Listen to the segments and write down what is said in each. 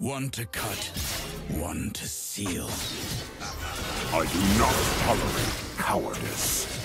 One to cut, one to seal. I do not tolerate cowardice.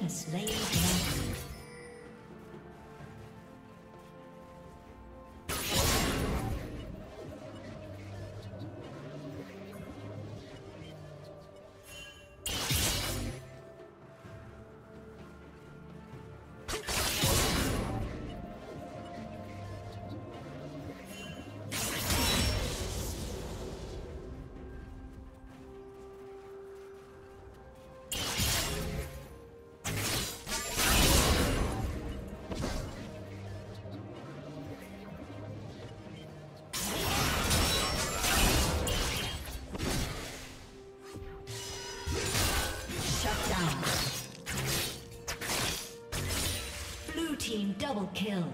Has slain Double kill.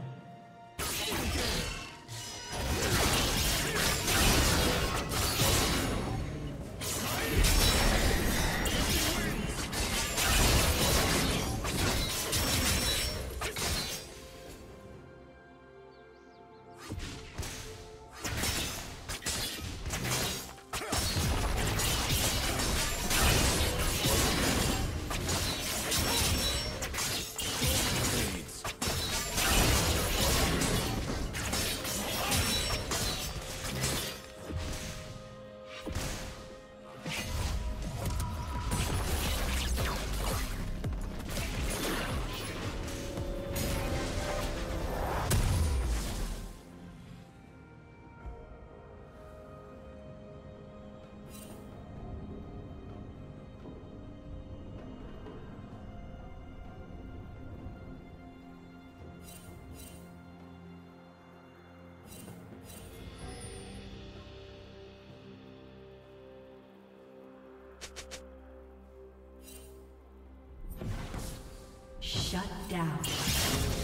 Shut down.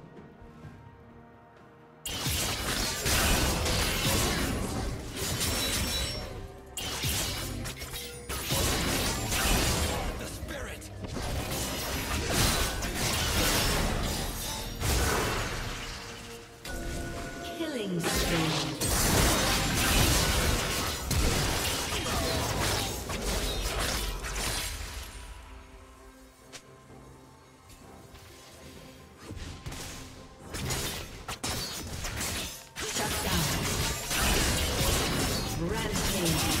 Rampage.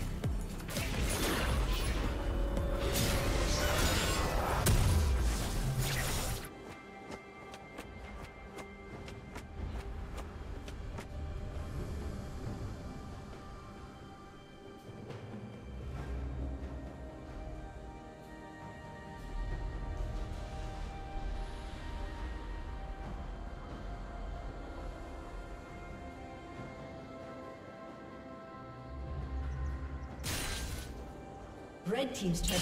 Team's turret.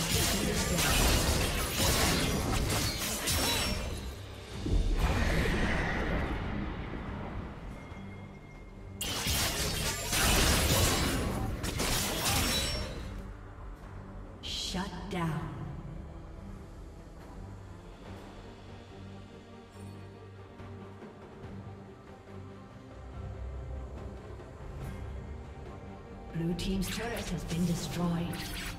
Blue Team's turret has been destroyed.